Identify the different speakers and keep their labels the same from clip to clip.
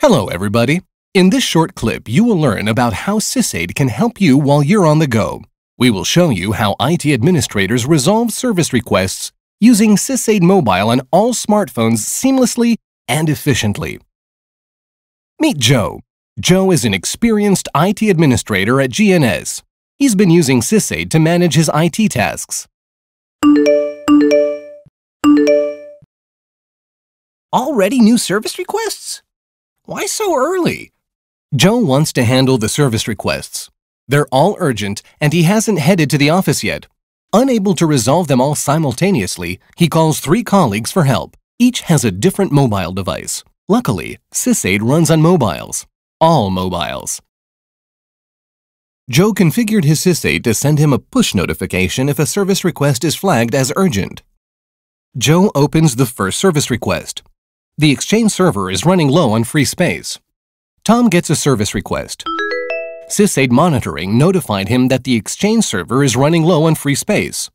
Speaker 1: Hello, everybody. In this short clip, you will learn about how SysAid can help you while you're on the go. We will show you how IT administrators resolve service requests using SysAid Mobile on all smartphones seamlessly and efficiently. Meet Joe. Joe is an experienced IT administrator at GNS. He's been using SysAid to manage his IT tasks. Already new service requests? Why so early? Joe wants to handle the service requests. They're all urgent, and he hasn't headed to the office yet. Unable to resolve them all simultaneously, he calls three colleagues for help. Each has a different mobile device. Luckily, SysAid runs on mobiles. All mobiles. Joe configured his SysAid to send him a push notification if a service request is flagged as urgent. Joe opens the first service request. The Exchange server is running low on free space. Tom gets a service request. SysAid monitoring notified him that the Exchange server is running low on free space.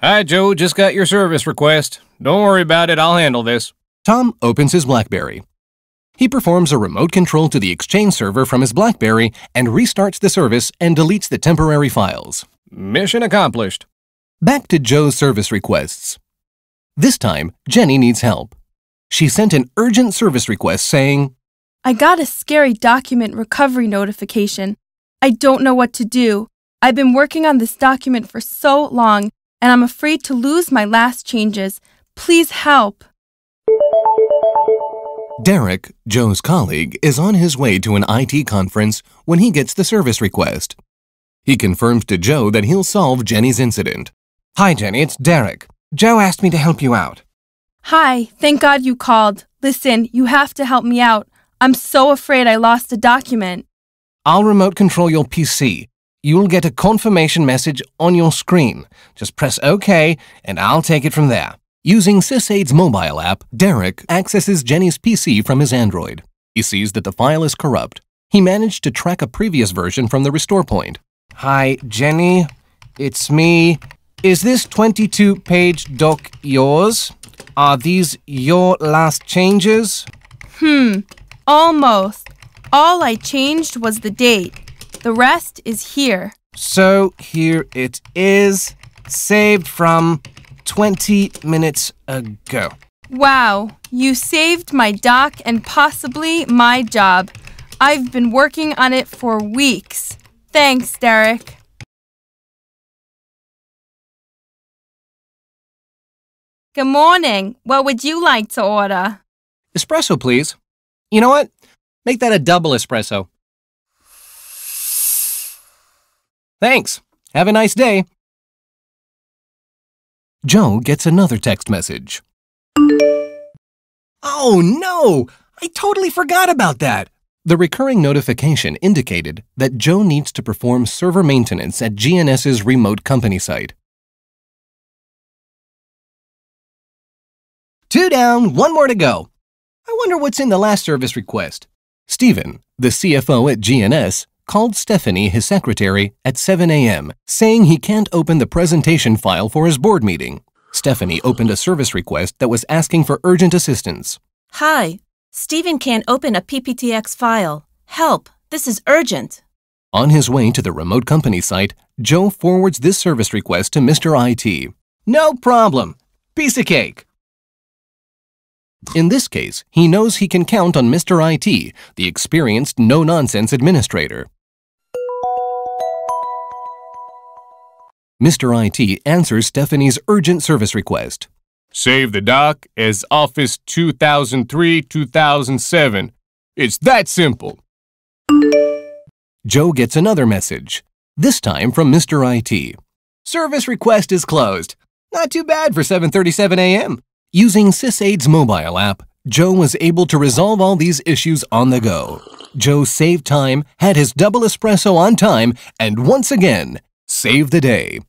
Speaker 2: Hi, Joe. Just got your service request. Don't worry about it. I'll handle this.
Speaker 1: Tom opens his BlackBerry. He performs a remote control to the Exchange server from his BlackBerry and restarts the service and deletes the temporary files.
Speaker 2: Mission accomplished.
Speaker 1: Back to Joe's service requests. This time, Jenny needs help. She sent an urgent service request saying,
Speaker 3: I got a scary document recovery notification. I don't know what to do. I've been working on this document for so long, and I'm afraid to lose my last changes. Please help.
Speaker 1: Derek, Joe's colleague, is on his way to an IT conference when he gets the service request. He confirms to Joe that he'll solve Jenny's incident.
Speaker 4: Hi, Jenny, it's Derek. Joe asked me to help you out.
Speaker 3: Hi, thank God you called. Listen, you have to help me out. I'm so afraid I lost a document.
Speaker 4: I'll remote control your PC. You'll get a confirmation message on your screen. Just press OK, and I'll take it from there.
Speaker 1: Using SysAid's mobile app, Derek accesses Jenny's PC from his Android. He sees that the file is corrupt. He managed to track a previous version from the restore point.
Speaker 4: Hi, Jenny. It's me. Is this 22 page doc yours? Are these your last changes?
Speaker 3: Hmm, almost. All I changed was the date. The rest is here.
Speaker 4: So here it is, saved from 20 minutes ago.
Speaker 3: Wow, you saved my doc and possibly my job. I've been working on it for weeks. Thanks, Derek. Good morning. What would you like to order?
Speaker 2: Espresso, please. You know what? Make that a double espresso. Thanks. Have a nice day.
Speaker 1: Joe gets another text message. Oh no! I totally forgot about that! The recurring notification indicated that Joe needs to perform server maintenance at GNS's remote company site. Two down, one more to go. I wonder what's in the last service request. Stephen, the CFO at GNS, called Stephanie, his secretary, at 7 a.m., saying he can't open the presentation file for his board meeting. Stephanie opened a service request that was asking for urgent assistance.
Speaker 5: Hi, Stephen can't open a PPTX file. Help, this is urgent.
Speaker 1: On his way to the remote company site, Joe forwards this service request to Mr. IT.
Speaker 2: No problem. Piece of cake.
Speaker 1: In this case, he knows he can count on Mr. IT, the experienced no-nonsense administrator. Mr. IT answers Stephanie's urgent service request.
Speaker 6: Save the doc as Office 2003-2007. It's that simple.
Speaker 1: Joe gets another message, this time from Mr. IT.
Speaker 2: Service request is closed. Not too bad for 7.37 a.m.
Speaker 1: Using SysAid's mobile app, Joe was able to resolve all these issues on the go. Joe saved time, had his double espresso on time, and once again, saved the day.